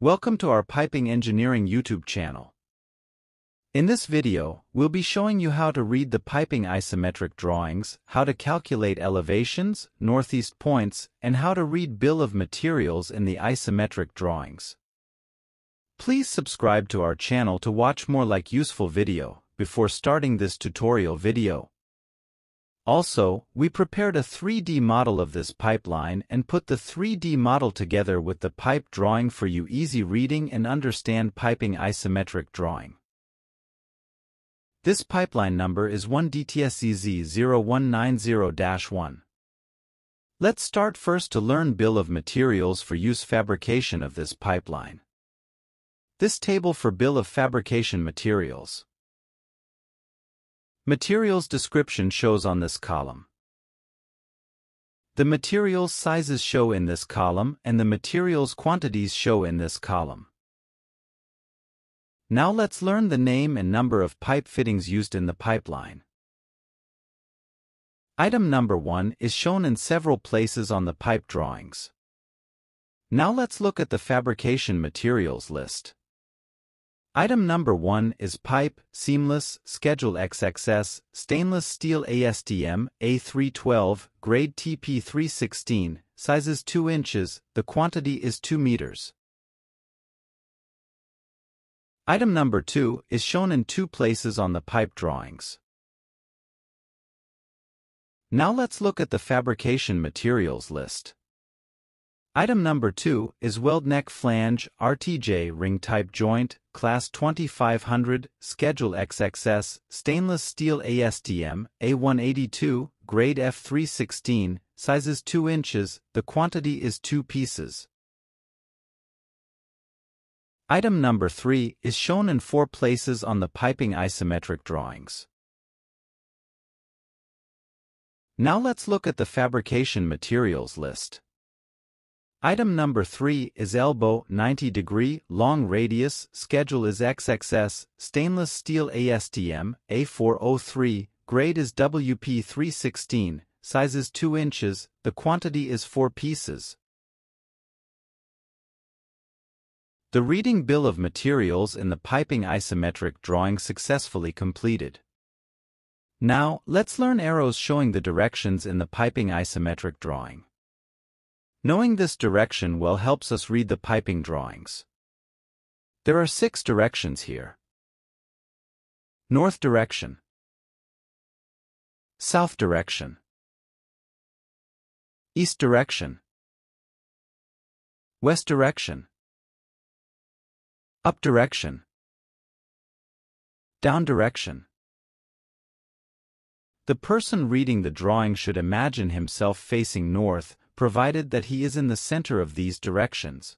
Welcome to our Piping Engineering YouTube channel. In this video, we'll be showing you how to read the piping isometric drawings, how to calculate elevations, northeast points, and how to read bill of materials in the isometric drawings. Please subscribe to our channel to watch more like useful video before starting this tutorial video. Also, we prepared a 3D model of this pipeline and put the 3D model together with the pipe drawing for you easy reading and understand piping isometric drawing. This pipeline number is 1DTSCZ0190-1. Let's start first to learn bill of materials for use fabrication of this pipeline. This table for bill of fabrication materials. Materials description shows on this column. The materials sizes show in this column and the materials quantities show in this column. Now let's learn the name and number of pipe fittings used in the pipeline. Item number 1 is shown in several places on the pipe drawings. Now let's look at the fabrication materials list. Item number 1 is pipe, seamless, schedule XXS, stainless steel ASTM, A312, grade TP316, sizes 2 inches, the quantity is 2 meters. Item number 2 is shown in two places on the pipe drawings. Now let's look at the fabrication materials list. Item number 2 is weld neck flange, RTJ ring type joint, class 2500, schedule XXS, stainless steel ASTM, A182, grade F316, sizes 2 inches, the quantity is 2 pieces. Item number 3 is shown in four places on the piping isometric drawings. Now let's look at the fabrication materials list. Item number 3 is elbow 90 degree, long radius, schedule is XXS, stainless steel ASTM, A403, grade is WP316, size is 2 inches, the quantity is 4 pieces. The reading bill of materials in the piping isometric drawing successfully completed. Now, let's learn arrows showing the directions in the piping isometric drawing. Knowing this direction well helps us read the piping drawings. There are six directions here. North direction. South direction. East direction. West direction. Up direction. Down direction. The person reading the drawing should imagine himself facing north, provided that he is in the center of these directions.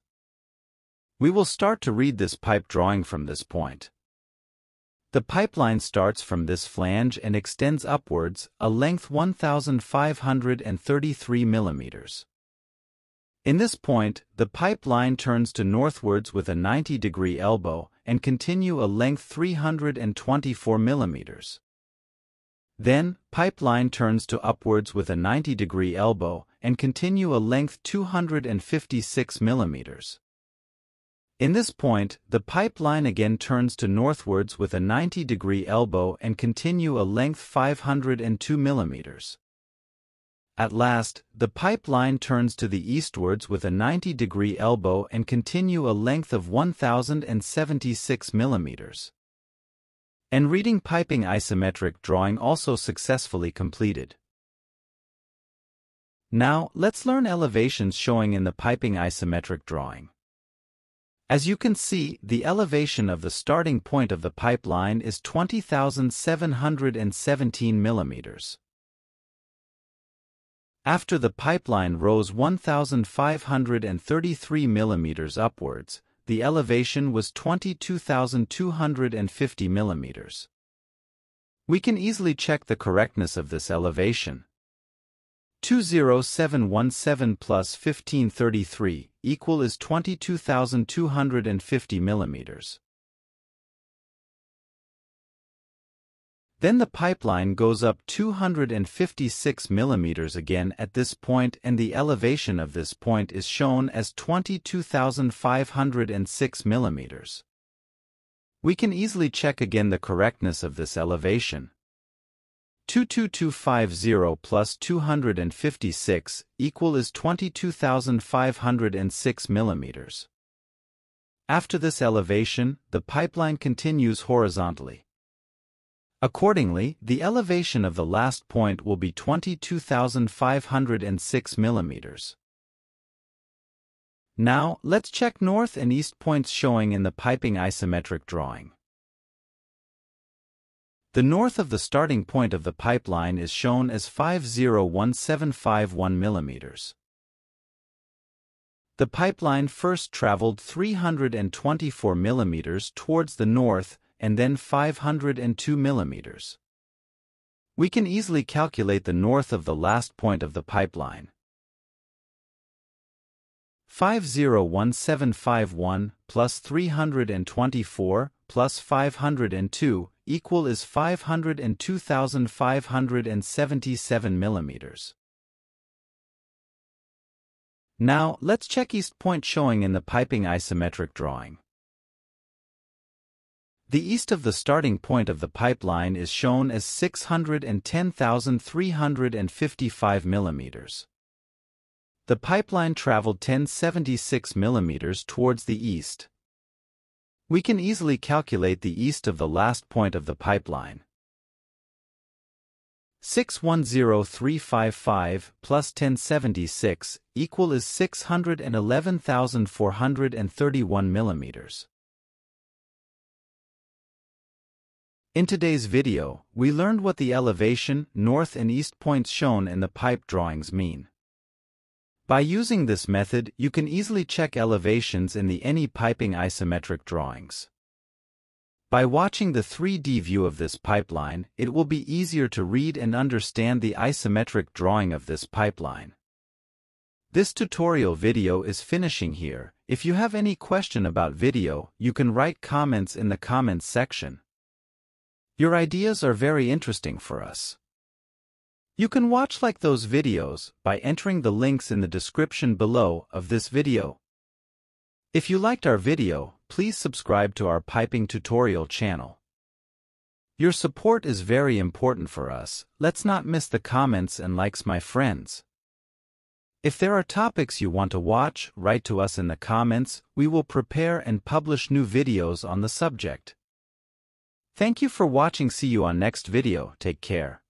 We will start to read this pipe drawing from this point. The pipeline starts from this flange and extends upwards, a length 1,533 millimeters. In this point, the pipeline turns to northwards with a 90-degree elbow and continue a length 324 millimeters. Then, pipeline turns to upwards with a 90-degree elbow and continue a length 256 millimeters. In this point, the pipeline again turns to northwards with a 90-degree elbow and continue a length 502 millimeters. At last, the pipeline turns to the eastwards with a 90-degree elbow and continue a length of 1076 millimeters and reading piping isometric drawing also successfully completed. Now, let's learn elevations showing in the piping isometric drawing. As you can see, the elevation of the starting point of the pipeline is 20,717 millimeters. After the pipeline rose 1,533 millimeters upwards, the elevation was 22,250 millimeters. We can easily check the correctness of this elevation. 20717 plus 1533 equal is 22,250 millimeters. Then the pipeline goes up 256 millimeters again at this point and the elevation of this point is shown as 22,506 millimeters. We can easily check again the correctness of this elevation. 22250 plus 256 equal is 22,506 millimeters. After this elevation, the pipeline continues horizontally. Accordingly, the elevation of the last point will be 22,506 millimeters. Now, let's check north and east points showing in the piping isometric drawing. The north of the starting point of the pipeline is shown as 501751 mm. The pipeline first traveled 324 mm towards the north and then 502 mm. We can easily calculate the north of the last point of the pipeline. 501751 plus 324 plus 502 equal is 502,577 millimeters. Now, let's check east point showing in the piping isometric drawing. The east of the starting point of the pipeline is shown as 610,355 millimeters. The pipeline traveled 1076 millimeters towards the east, we can easily calculate the east of the last point of the pipeline. 610355 plus 1076 equal is 611,431 millimeters. In today's video, we learned what the elevation, north and east points shown in the pipe drawings mean. By using this method, you can easily check elevations in the any piping isometric drawings. By watching the 3D view of this pipeline, it will be easier to read and understand the isometric drawing of this pipeline. This tutorial video is finishing here. If you have any question about video, you can write comments in the comments section. Your ideas are very interesting for us. You can watch like those videos by entering the links in the description below of this video. If you liked our video, please subscribe to our piping tutorial channel. Your support is very important for us, let's not miss the comments and likes my friends. If there are topics you want to watch, write to us in the comments, we will prepare and publish new videos on the subject. Thank you for watching see you on next video, take care.